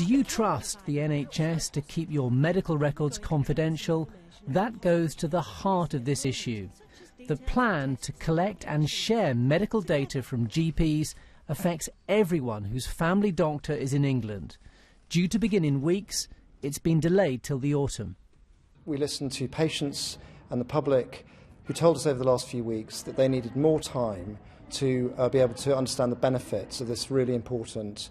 Do you trust the NHS to keep your medical records confidential? That goes to the heart of this issue. The plan to collect and share medical data from GPs affects everyone whose family doctor is in England. Due to begin in weeks, it's been delayed till the autumn. We listened to patients and the public who told us over the last few weeks that they needed more time to uh, be able to understand the benefits of this really important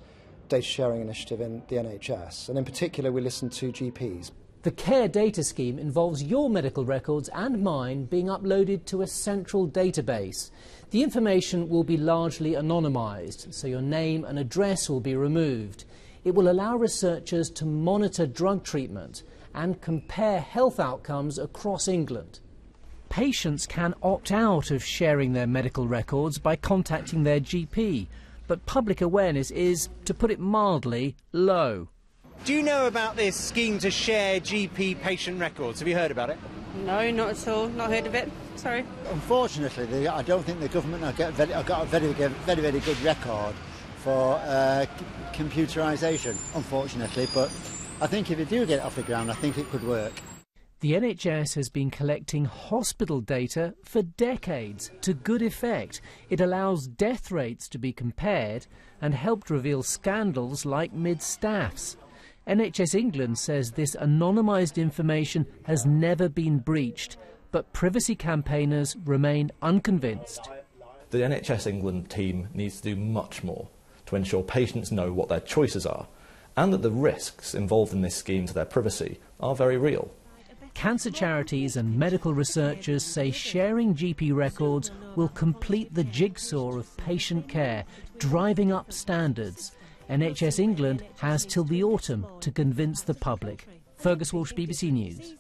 data sharing initiative in the NHS. And in particular, we listened to GPs. The Care Data Scheme involves your medical records and mine being uploaded to a central database. The information will be largely anonymised, so your name and address will be removed. It will allow researchers to monitor drug treatment and compare health outcomes across England. Patients can opt out of sharing their medical records by contacting their GP, but public awareness is, to put it mildly, low. Do you know about this scheme to share GP patient records? Have you heard about it? No, not at all. Not heard of it. Sorry. Unfortunately, they, I don't think the government have got, very, have got a very, very, very good record for uh, computerisation, unfortunately. But I think if you do get it off the ground, I think it could work. The NHS has been collecting hospital data for decades to good effect. It allows death rates to be compared and helped reveal scandals like mid-staffs. NHS England says this anonymised information has never been breached, but privacy campaigners remain unconvinced. The NHS England team needs to do much more to ensure patients know what their choices are and that the risks involved in this scheme to their privacy are very real. Cancer charities and medical researchers say sharing GP records will complete the jigsaw of patient care, driving up standards. NHS England has till the autumn to convince the public. Fergus Walsh, BBC News.